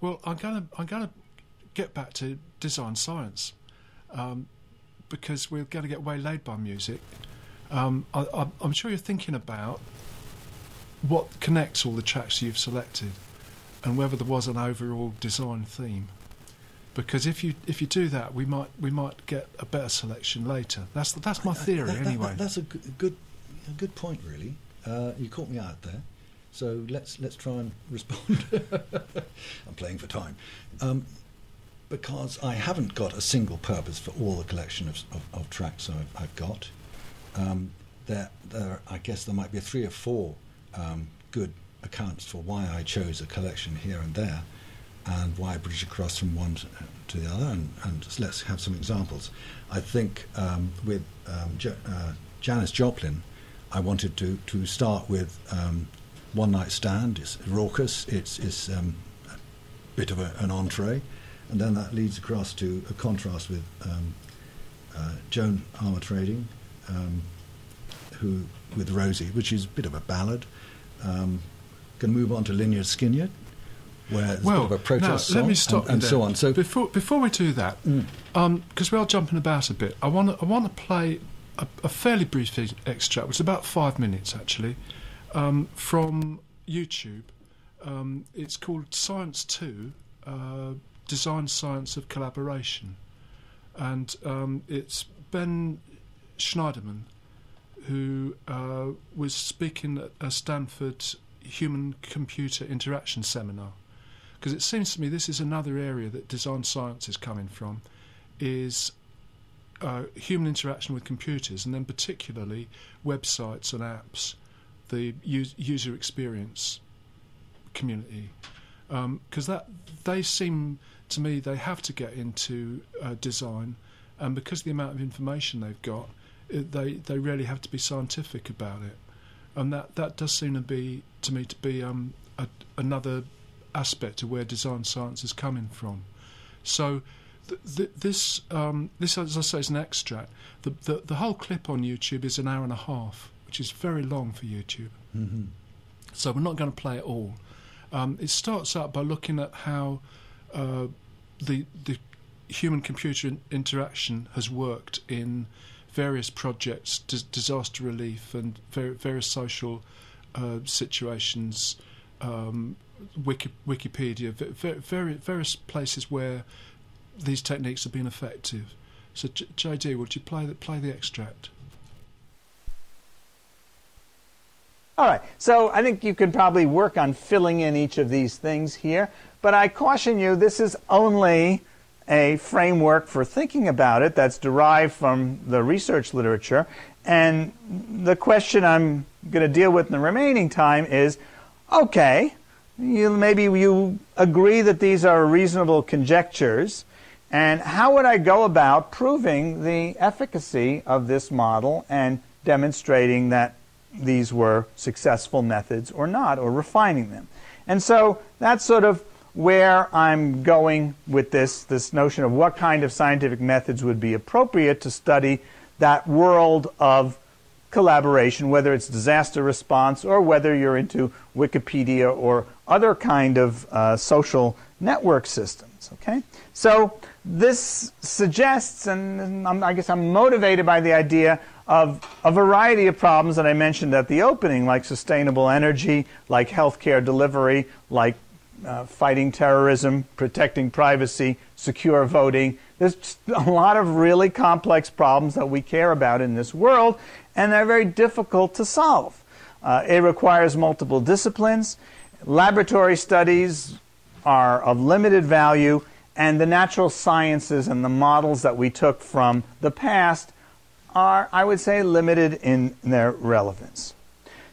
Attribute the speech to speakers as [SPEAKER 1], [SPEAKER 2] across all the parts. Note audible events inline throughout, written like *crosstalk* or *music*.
[SPEAKER 1] Well, I'm going to I'm going to get back to design science um, because we're going to get waylaid by music. Um, I, am sure you're thinking about what connects all the tracks you've selected and whether there was an overall design theme. Because if you if you do that, we might we might get a better selection later. That's that's my theory
[SPEAKER 2] that, that,
[SPEAKER 1] anyway.
[SPEAKER 2] That, that's a good, good a good point, really. Uh, you caught me out there. So let's let's try and *laughs* respond. I'm playing for time. Um, because I haven't got a single purpose for all the collection of, of, of tracks I've, I've got. Um, there, there, I guess there might be three or four um, good accounts for why I chose a collection here and there, and why I bridge across from one to the other. And, and let's have some examples. I think um, with um, jo- uh, Janis Joplin, I wanted to, to start with um, One Night Stand. It's raucous. It's, it's um, a bit of a, an entree and then that leads across to a contrast with um, uh, Joan Armatrading, um, who with Rosie, which is a bit of a ballad. Um, can move on to Lynyrd Skynyrd, where there's
[SPEAKER 1] well,
[SPEAKER 2] a bit of a protest
[SPEAKER 1] now,
[SPEAKER 2] song
[SPEAKER 1] let me stop
[SPEAKER 2] and, and so on. So
[SPEAKER 1] before before we do that, because mm. um, we are jumping about a bit, I want to I want to play a, a, fairly brief extract, which is about five minutes actually, um, from YouTube. Um, it's called Science Two. Uh, design science of collaboration. And um, it's Ben Shneiderman who uh, was speaking at a Stanford human computer interaction seminar. Because it seems to me this is another area that design science is coming from, is uh, human interaction with computers, and then particularly websites and apps, the user experience community, because um, that they seem to me, they have to get into uh, design, and because of the amount of information they've got, it, they they really have to be scientific about it, and that that does seem to be to me to be um, a, another aspect of where design science is coming from. So. Th- th- this, um, this, as I say, is an extract. The, the, the whole clip on YouTube is an hour and a half, which is very long for YouTube.
[SPEAKER 2] Mm-hmm.
[SPEAKER 1] So we're not going to play it all. Um, it starts out by looking at how uh, the the human computer interaction has worked in various projects, disaster relief, and ver- various social uh, situations. Um, Wiki- Wikipedia, ver- ver- various places where these techniques have been effective. So, J- JD, would you play the, play the extract?
[SPEAKER 3] All right, so I think you could probably work on filling in each of these things here. But I caution you, this is only a framework for thinking about it that's derived from the research literature. And the question I'm going to deal with in the remaining time is okay, you, maybe you agree that these are reasonable conjectures. And how would I go about proving the efficacy of this model and demonstrating that these were successful methods or not, or refining them? And so that's sort of where I'm going with this, this notion of what kind of scientific methods would be appropriate to study that world of collaboration, whether it's disaster response or whether you're into Wikipedia or other kind of uh, social network systems. Okay, so this suggests, and I'm, I guess I'm motivated by the idea of a variety of problems that I mentioned at the opening, like sustainable energy, like healthcare delivery, like uh, fighting terrorism, protecting privacy, secure voting. There's a lot of really complex problems that we care about in this world, and they're very difficult to solve. Uh, it requires multiple disciplines. Laboratory studies are of limited value, and the natural sciences and the models that we took from the past are, I would say, limited in their relevance.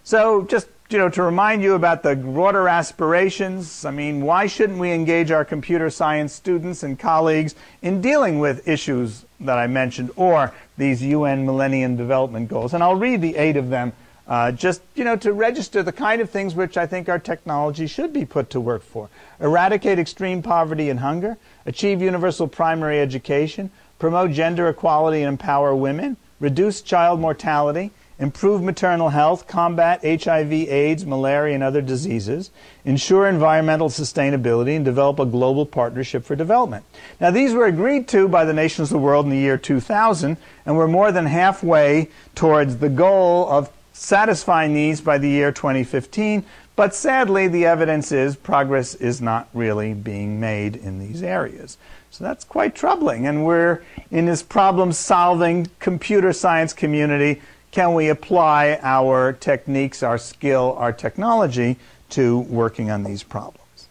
[SPEAKER 3] So, just you know, to remind you about the broader aspirations, I mean, why shouldn't we engage our computer science students and colleagues in dealing with issues that I mentioned or these UN Millennium Development Goals? And I'll read the eight of them uh, just, you know, to register the kind of things which I think our technology should be put to work for. Eradicate extreme poverty and hunger, achieve universal primary education, promote gender equality and empower women, reduce child mortality, improve maternal health, combat HIV, AIDS, malaria, and other diseases, ensure environmental sustainability, and develop a global partnership for development. Now, these were agreed to by the nations of the world in the year 2000, and we're more than halfway towards the goal of satisfying these by the year 2015. But sadly, the evidence is progress is not really being made in these areas. So that's quite troubling. And we're in this problem solving computer science community can we apply our techniques, our skill, our technology to working on these problems?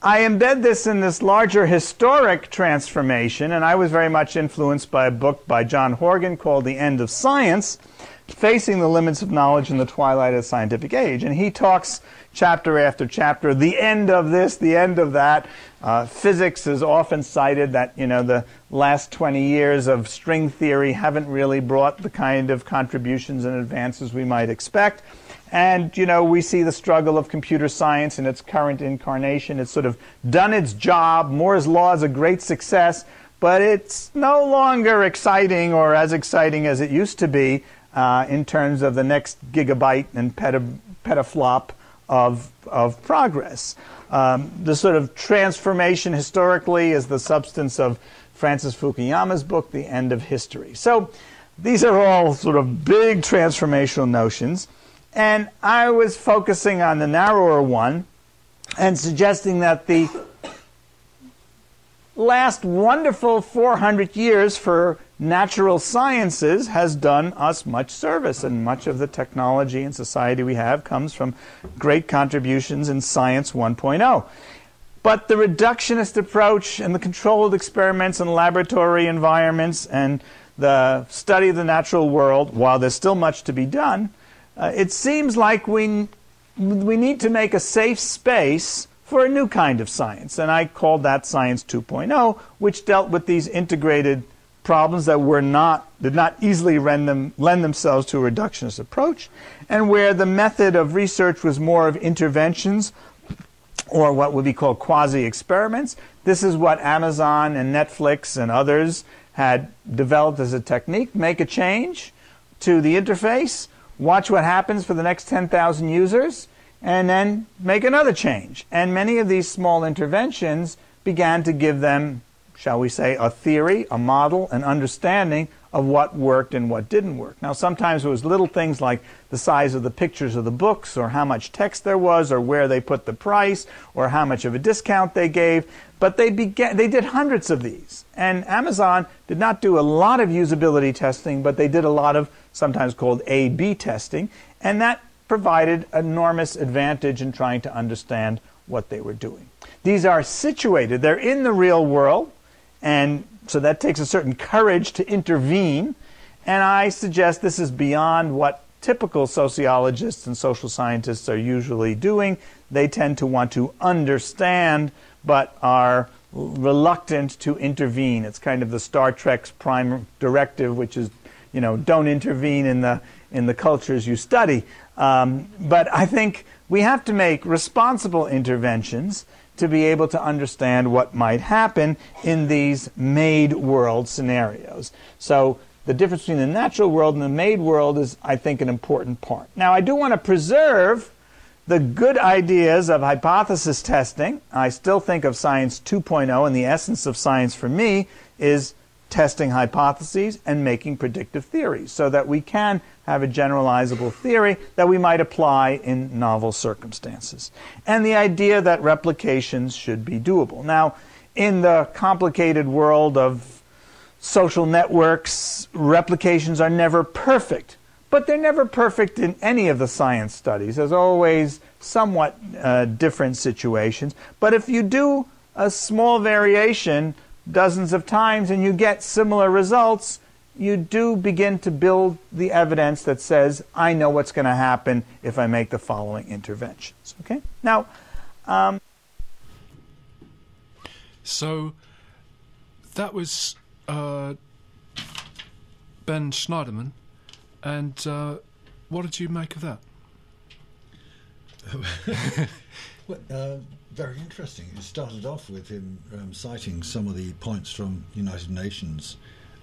[SPEAKER 3] I embed this in this larger historic transformation, and I was very much influenced by a book by John Horgan called The End of Science, Facing the Limits of Knowledge in the Twilight of the Scientific Age. And he talks chapter after chapter, the end of this, the end of that. Uh, physics is often cited that, you know, the last 20 years of string theory haven't really brought the kind of contributions and advances we might expect. And, you know, we see the struggle of computer science in its current incarnation. It's sort of done its job. Moore's Law is a great success, but it's no longer exciting or as exciting as it used to be uh, in terms of the next gigabyte and peta, petaflop of, of progress. Um, the sort of transformation historically is the substance of Francis Fukuyama's book, The End of History. So these are all sort of big transformational notions. And I was focusing on the narrower one and suggesting that the last wonderful 400 years for natural sciences has done us much service, and much of the technology and society we have comes from great contributions in Science 1.0. But the reductionist approach and the controlled experiments in laboratory environments and the study of the natural world, while there's still much to be done, uh, it seems like we, we need to make a safe space for a new kind of science. And I called that Science 2.0, which dealt with these integrated problems that were not, did not easily them, lend themselves to a reductionist approach, and where the method of research was more of interventions or what would be called quasi experiments. This is what Amazon and Netflix and others had developed as a technique. Make a change to the interface, watch what happens for the next 10,000 users, and then make another change. And many of these small interventions began to give them, shall we say, a theory, a model, an understanding of what worked and what didn't work. Now, sometimes it was little things like the size of the pictures of the books, or how much text there was, or where they put the price, or how much of a discount they gave. But they began, they did hundreds of these. And Amazon did not do a lot of usability testing, but they did a lot of sometimes called A-B testing, and that provided enormous advantage in trying to understand what they were doing. These are situated, they're in the real world, and so that takes a certain courage to intervene. And I suggest this is beyond what typical sociologists and social scientists are usually doing. They tend to want to understand, but are reluctant to intervene. It's kind of the Star Trek's prime directive, which is, you know, don't intervene in the in the cultures you study. Um, but I think we have to make responsible interventions to be able to understand what might happen in these made world scenarios. So the difference between the natural world and the made world is, I think, an important part. Now, I do want to preserve the good ideas of hypothesis testing. I still think of Science 2.0, and the essence of science for me is testing hypotheses and making predictive theories so that we can have a generalizable theory that we might apply in novel circumstances. And the idea that replications should be doable. Now, in the complicated world of social networks, replications are never perfect. But they're never perfect in any of the science studies. There's always somewhat uh, different situations. But if you do a small variation dozens of times and you get similar results, you do begin to build the evidence that says, I know what's going to happen if I make the following interventions. Okay? Now, um,
[SPEAKER 1] so that was uh, Ben Shneiderman, and uh, what did you make of that? *laughs*
[SPEAKER 2] well, uh, very interesting. It started off with him um, citing some of the points from United Nations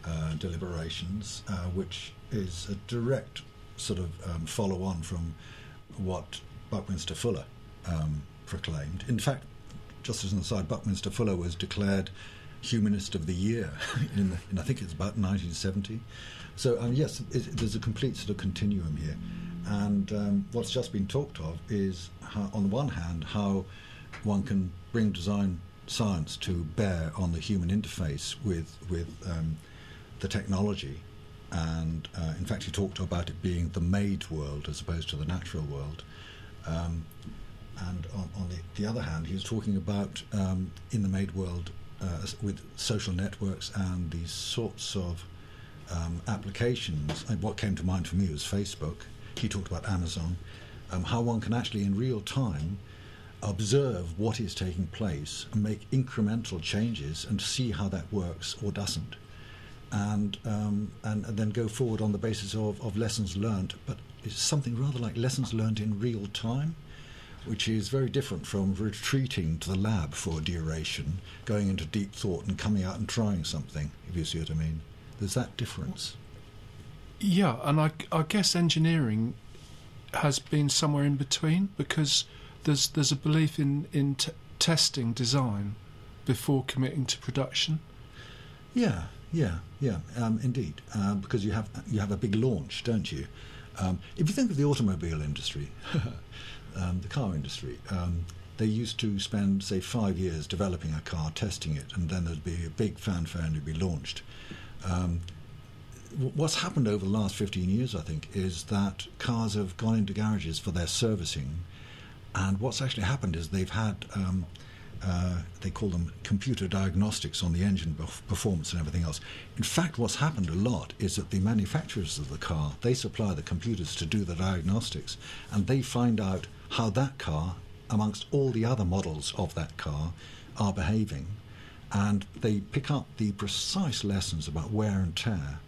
[SPEAKER 2] uh, deliberations, uh, which is a direct sort of um, follow on from what Buckminster Fuller um, proclaimed. In fact, just as an aside, Buckminster Fuller was declared Humanist of the Year *laughs* in, the, in I think it's about 1970. So um, yes, there's a complete sort of continuum here, and um, what's just been talked of is, how, on the one hand, how one can bring design science to bear on the human interface with with um, the technology, and uh, in fact, he talked about it being the made world as opposed to the natural world. Um, and on, on the, the, other hand, he was talking about um, in the made world uh, with social networks and these sorts of um, applications. And what came to mind for me was Facebook. He talked about Amazon, um, how one can actually in real time observe what is taking place and make incremental changes and see how that works or doesn't. And, um, and, and then go forward on the basis of, of lessons learned, but it's something rather like lessons learned in real time which is very different from retreating to the lab for a duration, going into deep thought and coming out and trying something, if you see what I mean. There's that difference.
[SPEAKER 1] Yeah, and I, I guess engineering has been somewhere in between because there's there's a belief in in t- testing design before committing to production.
[SPEAKER 2] Yeah, yeah, yeah, um, indeed, uh, because you have you have a big launch, don't you? Um, if you think of the automobile industry, *laughs* um, the car industry, um, they used to spend, say, five years developing a car, testing it, and then there'd be a big fanfare and it'd be launched. Um, what's happened over the last 15 years, I think, is that cars have gone into garages for their servicing, and what's actually happened is they've had um, uh, they call them computer diagnostics on the engine performance and everything else. In fact, what's happened a lot is that the manufacturers of the car they supply the computers to do the diagnostics, and they find out how that car, amongst all the other models of that car, are behaving, and they pick up the precise lessons about wear and tear.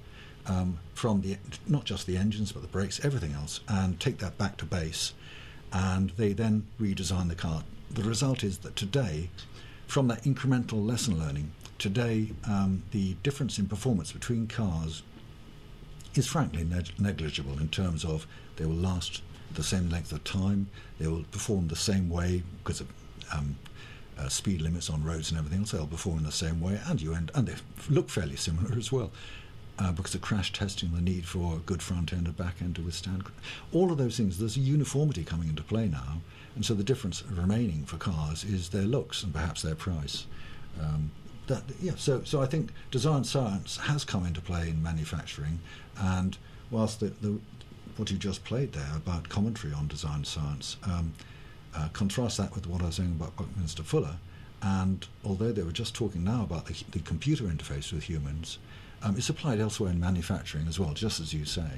[SPEAKER 2] Um, from the not just the engines but the brakes, everything else, and take that back to base, and they then redesign the car the result is that today, from that incremental lesson learning, today um, the difference in performance between cars is frankly neg- negligible in terms of they will last the same length of time, they will perform the same way because of um, uh, speed limits on roads and everything else. They'll perform in the same way, and you end, and they look fairly similar as well. Uh, because of crash testing, the need for a good front end and back end to withstand all of those things. There's a uniformity coming into play now, and so the difference remaining for cars is their looks and perhaps their price. Um, that, yeah, so, so I think design science has come into play in manufacturing, and whilst the, the what you just played there about commentary on design science, um, uh, contrast that with what I was saying about Buckminster Fuller, and although they were just talking now about the, the computer interface with humans, um, it's applied elsewhere in manufacturing as well, just as you say.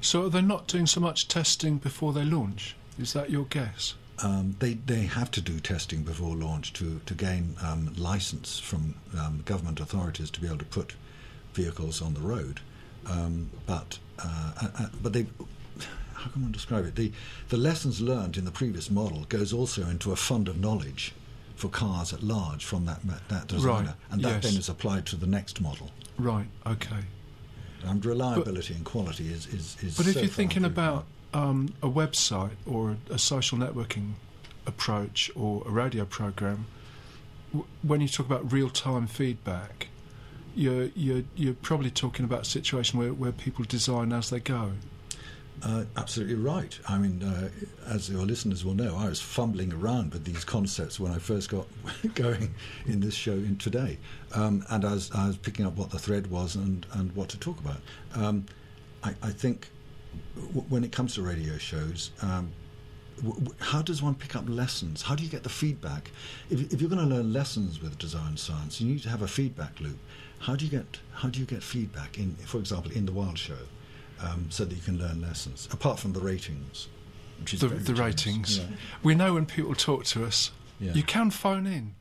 [SPEAKER 1] So are they not doing so much testing before they launch? Is that your guess?
[SPEAKER 2] Um, they they have to do testing before launch to to gain um, license from um, government authorities to be able to put vehicles on the road. Um, but uh, uh, uh, but they how can one describe it? The the lessons learned in the previous model goes also into a fund of knowledge for cars at large from that that designer,
[SPEAKER 1] right.
[SPEAKER 2] and that
[SPEAKER 1] yes.
[SPEAKER 2] then is applied to the next model.
[SPEAKER 1] Right. Okay.
[SPEAKER 2] And reliability but, and quality is is, is
[SPEAKER 1] But if
[SPEAKER 2] so
[SPEAKER 1] you're thinking about um, a website or a, a, social networking approach or a radio program, w- when you talk about real time feedback, you're, you're, you're probably talking about a situation where, where people design as they go.
[SPEAKER 2] Uh, absolutely right. I mean, uh, as your listeners will know, I was fumbling around with these concepts when I first got *laughs* going in this show in today, um, and I was, I was, picking up what the thread was and, and what to talk about. Um, I, I, think w- when it comes to radio shows, um, w- how does one pick up lessons? How do you get the feedback? If, if you're going to learn lessons with design science, you need to have a feedback loop. How do you get how do you get feedback in, for example, in the Wild Show, um, so that you can learn lessons apart from the ratings?
[SPEAKER 1] the, the ratings. Yeah. We know when people talk to us. Yeah. You can phone in.